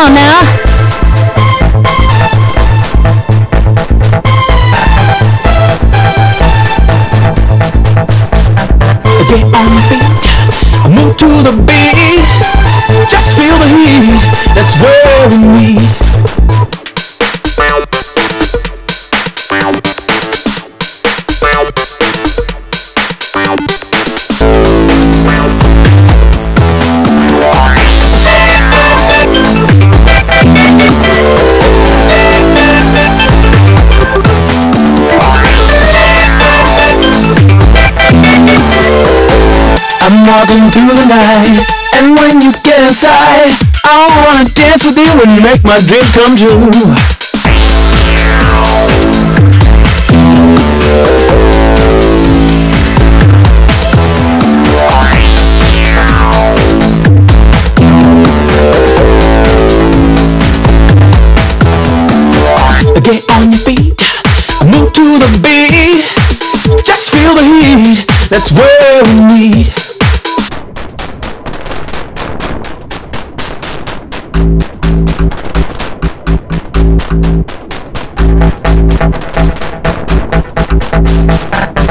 on now. Get on your feet, move to the beat. Just feel the heat, that's where we meet. I'm walking through the night, and when you get inside, I wanna dance with you and make my dreams come true. Get on your feet, move to the beat. Just feel the heat, that's where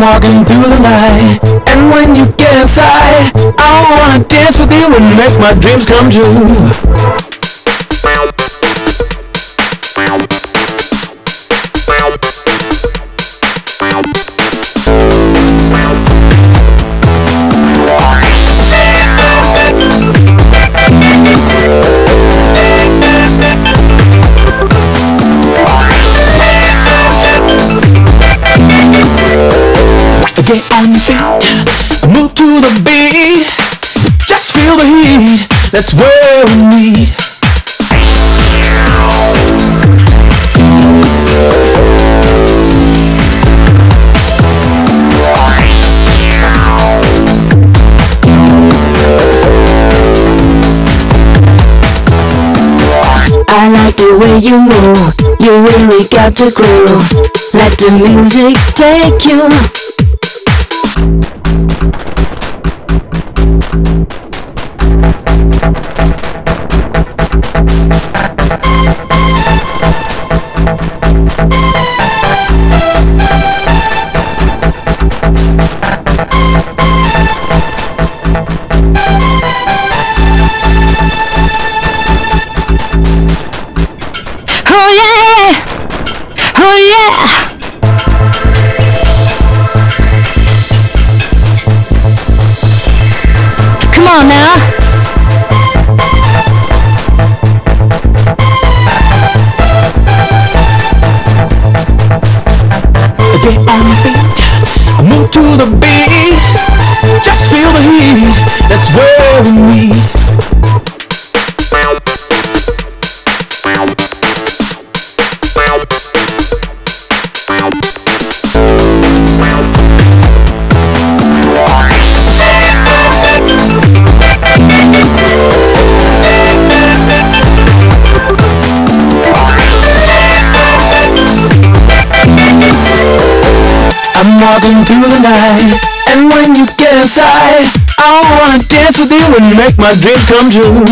Walking through the night, and when you get inside, I wanna dance with you and make my dreams come true. Get on your feet, move to the beat. Just feel the heat, that's where we meet. I like the way you move. You really got to groove. Let the music take you. On now. Get on your feet, move to the beat. Walking through the night, and when you get inside, I wanna dance with you and make my dreams come true.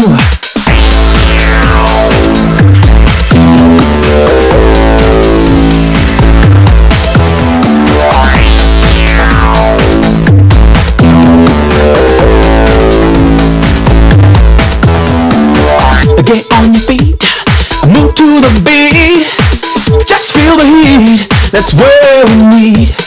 Get on your feet, move to the beat. Just feel the heat, that's where we meet.